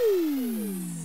Mm.